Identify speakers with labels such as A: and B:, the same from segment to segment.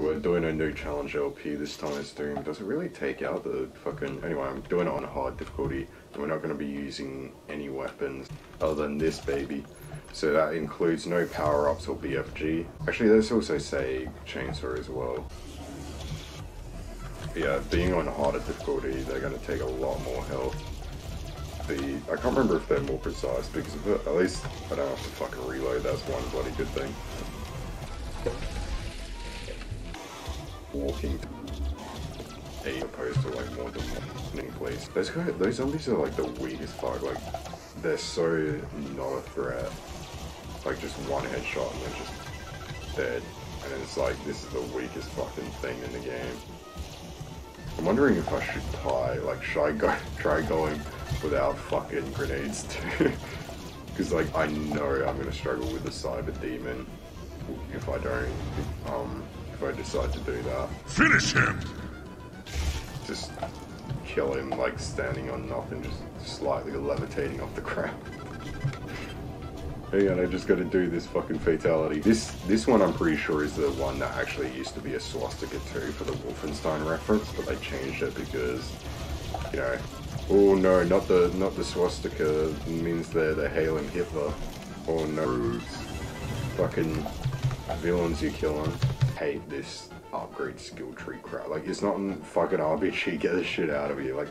A: We're doing a new challenge LP this time it's Doom. Does it really take out the fucking... Anyway, I'm doing it on hard difficulty. And we're not going to be using any weapons other than this baby. So that includes no power-ups or BFG. Actually, let's also say chainsaw as well. Yeah, being on harder difficulty, they're going to take a lot more health. The, I can't remember if they're more precise, because at least I don't have to fucking reload, that's one bloody good thing. Walking eight opposed to like more demanding place. Those guys, those zombies are like the weakest fuck, like they're so not a threat. Like just one headshot and they're just dead. And it's like this is the weakest fucking thing in the game. I'm wondering if I should try, like should I go try going without fucking grenades too? Because like I know I'm gonna struggle with the cyber demon if I don't um if I decide to do that.
B: Finish him!
A: Just kill him like standing on nothing, just slightly levitating off the ground. Hang on, I just gotta do this fucking fatality. This this one I'm pretty sure is the one that actually used to be a swastika too for the Wolfenstein reference, but they changed it because, you know, oh no, not the not the swastika it means they're they're hailing Hitler. Oh no, fucking villains you're killing. Hate this upgrade skill tree crap. Like it's not in fucking RPG. Get the shit out of here. Like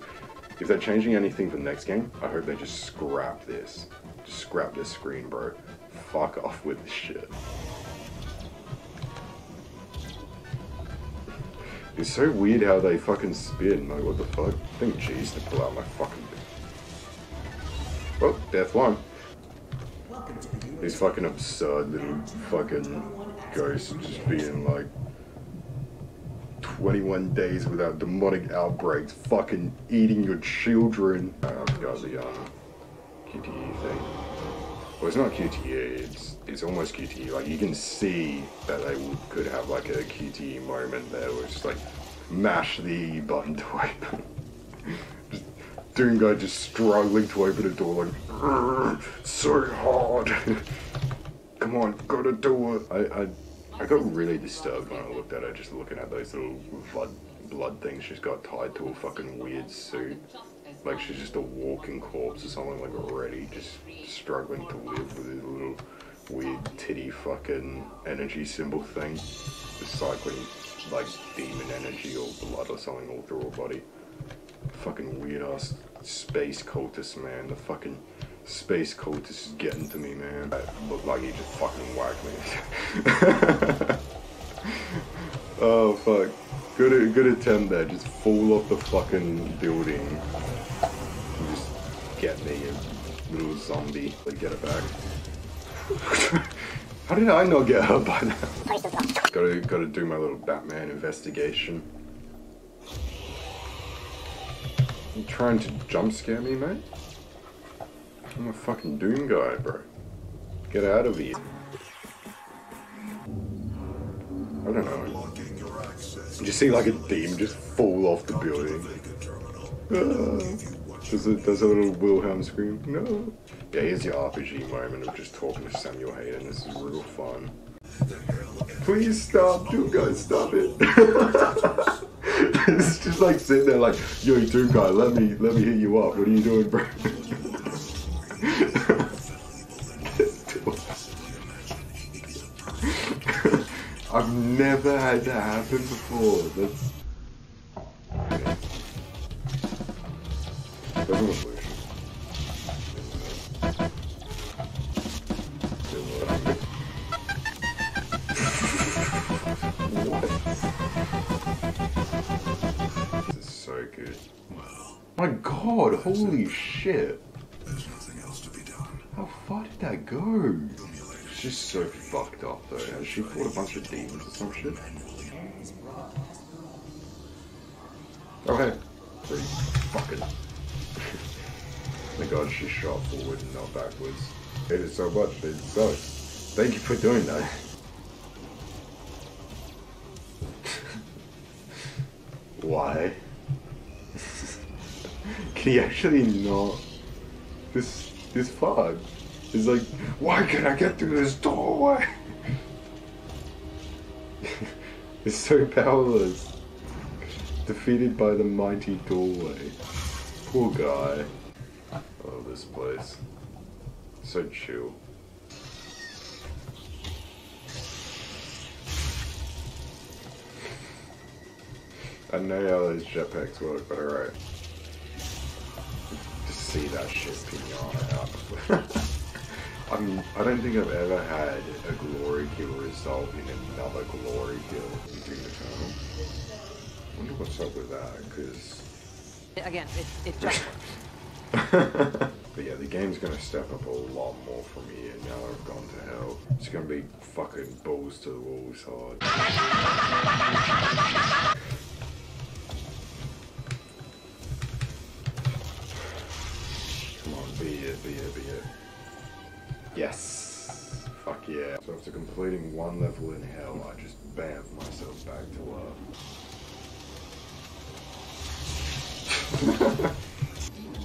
A: if they're changing anything for the next game, I hope they just scrap this. Just scrap this screen, bro. Fuck off with this shit. It's so weird how they fucking spin. Like, what the fuck? I think G's to pull out my fucking. Well, death one. These fucking absurd little fucking ghosts just being like 21 days without demonic outbreaks, fucking eating your children. Uh, I've got the um, QTE thing. Well, it's not QTE, it's it's almost QTE. Like you can see that they could have like a QTE moment there where it's just like mash the button to open. Doom guy just struggling to open a door like so hard. Come on, gotta do it. I, I I got really disturbed when I looked at her, just looking at those little blood blood things she's got tied to a fucking weird suit. Like she's just a walking corpse or something like already just struggling to live with this little weird titty fucking energy symbol thing. Cycling like demon energy or blood or something all through her body. Fucking weird ass space cultist man. The fucking space cultist is getting to me man. It looked like he just fucking whacked me. oh fuck. Good, good attempt there. Just fall off the fucking building. Just get me, a little zombie. Like, get it back. How did I not get hurt by that? gotta, gotta do my little Batman investigation. You trying to jump scare me, mate? I'm a fucking Doom guy, bro. Get out of here. I don't know. Did you see like a demon just fall off the building? Ah. Does it does a little Wilhelm scream? No. Yeah, here's your RPG moment of just talking to Samuel Hayden. This is real fun. Please stop, Doom guy, stop it. it's just like sitting there like, yo, Doom guy, let me let me hit you up. What are you doing, bro? Never had that happen before. That's. Doesn't look. This is so good. My god, holy shit.
B: There's nothing else to be done.
A: How far did that go? Just so fucked up though. Has she fought a bunch of demons or some shit? Okay. Pretty fucking. Thank god she shot forward and not backwards. It is so much, it sucks. Thank you for doing that. Why? Can he actually not this this far? It's like, why can't I get through this doorway? is so powerless. Defeated by the mighty doorway. Poor guy. Oh, this place. So chill. I know how those jetpacks work, but alright. Just see that shit pinata. I mean, I don't think I've ever had a glory kill result in another glory kill in Doom Eternal. I wonder what's up with that, because...
C: Again, it, it just works.
A: but yeah, the game's gonna step up a lot more from here now that I've gone to hell. It's gonna be fucking balls to the walls hard. Come on, be it, be it, be it. Yes! Fuck yeah. So after completing one level in hell, I just bamf myself back to earth.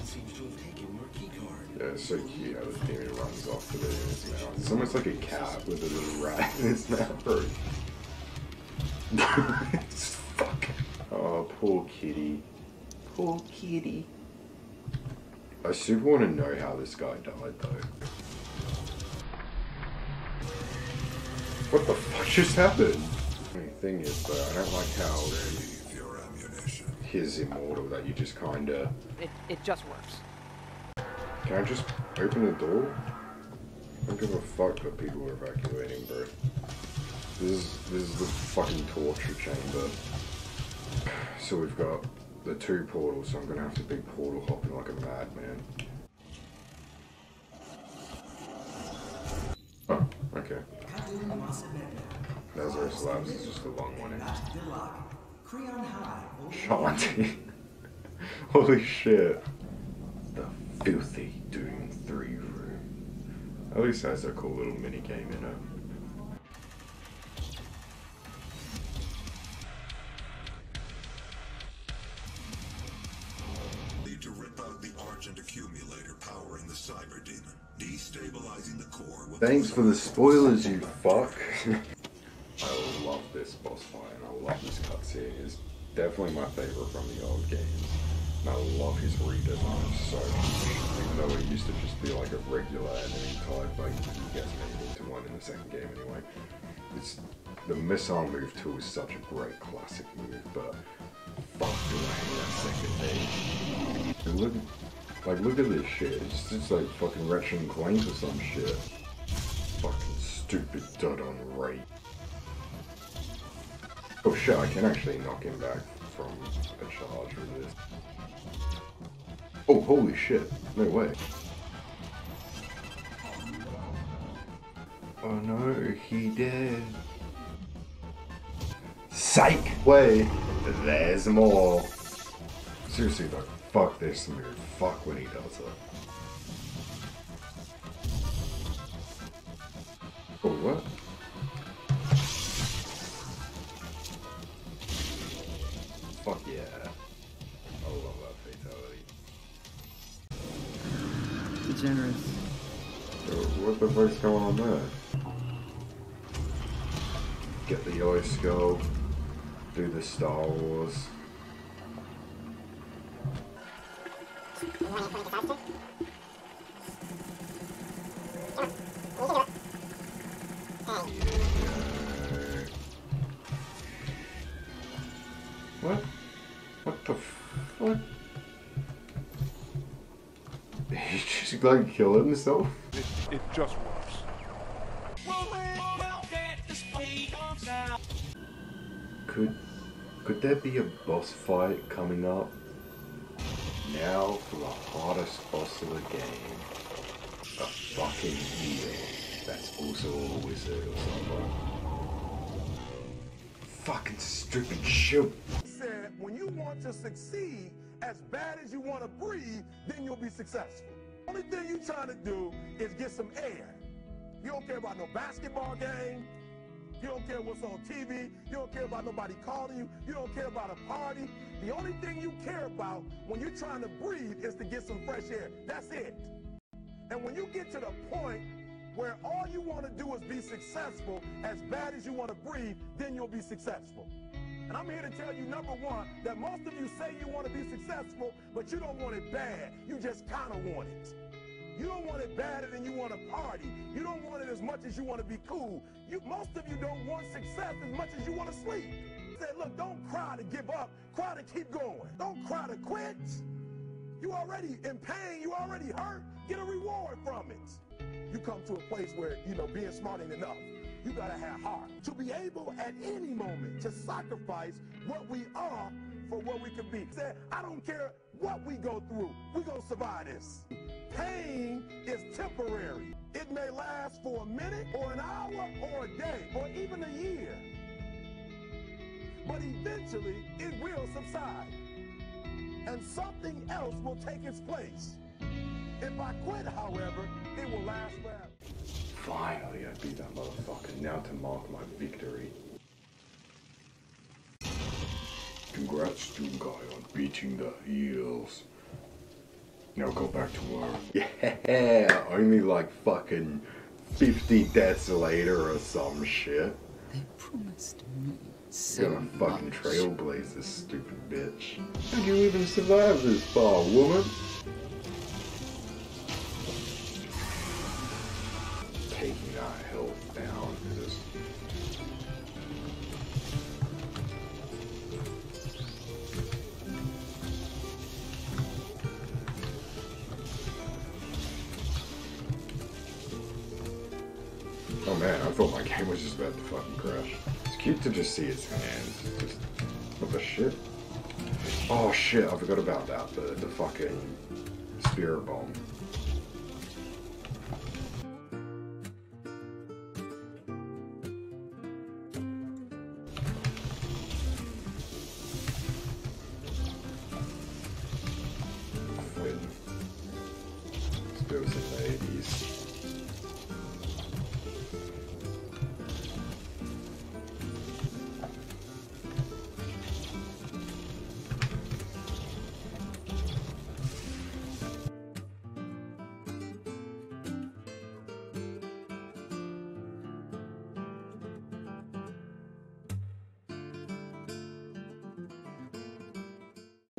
B: Seems to have taken your key card.
A: Yeah, it's so cute how the demon runs off with it in his mouth. It's almost like a cat with a little rat in his mouth. It's fuck. Oh, poor kitty. Poor kitty. I super want to know how this guy died though. What the fuck just happened? The only thing is though, I don't like how
B: your ammunition.
A: his immortal that you just kinda
C: It, it just works.
A: Can I just open the door? I don't give a fuck that people are evacuating, bro. This is this is the fucking torture chamber. So we've got the two portals, so I'm gonna have to be portal hopping like a madman. Oh, okay. Lazarus Labs is just a long one. Shanti. Holy shit. The filthy Doom 3 room. At least has a cool little mini game in it. Thanks for the spoilers, you fuck. I love this boss fight and I love this cutscene. It's definitely my favorite from the old games. And I love his redesign so much. Even though it used to just be like a regular enemy type, like he gets made into one in the second game anyway. It's the missile move too is such a great classic move, but fuck do I hate that second. And look like look at this shit. It's just like fucking Ratchet and Clank or some shit. Fucking stupid dud on rate. Oh shit, I can actually knock him back from a charge with this. Oh holy shit, no way. Oh no, he dead. Psych! Wait, there's more. Seriously though, fuck this move. Fuck when he does it. Oh, what? Fuck yeah. I love that fatality.
D: Degenerates.
A: So what the fuck's going on there? Get the yellow skull. Do the Star Wars. Just like himself?
E: It, it just works.
A: Could could there be a boss fight coming up? Now for the hardest boss of the game. A fucking hero that's also a wizard or something. Fucking stupid shit.
F: said when you want to succeed as bad as you want to breathe, then you'll be successful. Only thing you're trying to do is get some air. You don't care about no basketball game. You don't care what's on TV. You don't care about nobody calling you. You don't care about a party. The only thing you care about when you're trying to breathe is to get some fresh air. That's it. And when you get to the point where all you want to do is be successful as bad as you want to breathe, then you'll be successful. And I'm here to tell you, number one, that most of you say you want to be successful, but you don't want it bad. You just kind of want it. You don't want it badder than you want to party. You don't want it as much as you want to be cool. You, most of you don't want success as much as you want to sleep. Say, look, don't cry to give up. Cry to keep going. Don't cry to quit. You already in pain. You already hurt. Get a reward from it. You come to a place where, you know, being smart ain't enough. You gotta have heart. To be able at any moment to sacrifice what we are for what we can be. Say, I don't care what we go through. we gonna survive this. Pain is temporary. It may last for a minute or an hour or a day or even a year. But eventually it will subside. And something else will take its place. If I quit, however, it will last forever.
A: Finally, I beat that motherfucker. Now to mark my victory. Congrats, Doom Guy, on beating the heels. Now go back to work. Yeah, only like fucking 50 deaths later or some shit.
D: They promised me so
A: Gonna fucking
D: much.
A: trailblaze this stupid bitch. How'd you even survive this far, woman? Oh man, I thought my game was just about to fucking crash. It's cute to just see its hands. Just, what the shit? Oh shit, I forgot about that. The, the fucking spirit bomb.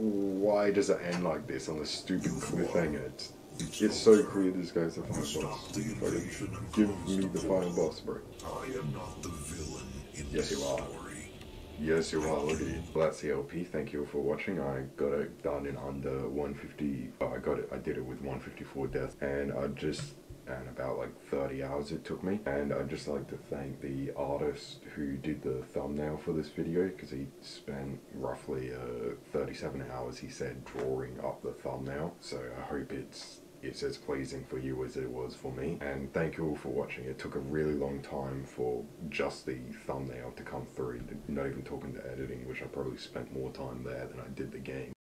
A: Why does it end like this on the stupid cliffhanger? It's, it's so clear this guy's the final boss. Fucking give me the final boss, bro.
B: I am not the villain in
A: Yes, you are.
B: story.
A: Yes, you are. Look at you. Well, that's the LP. Thank you for watching. I got it done in under 150. Oh, I got it. I did it with 154 deaths, and I just and about like 30 hours it took me. And I'd just like to thank the artist who did the thumbnail for this video because he spent roughly uh, 37 hours. He said drawing up the thumbnail. So I hope it's it's as pleasing for you as it was for me. And thank you all for watching. It took a really long time for just the thumbnail to come through, not even talking to editing, which I probably spent more time there than I did the game.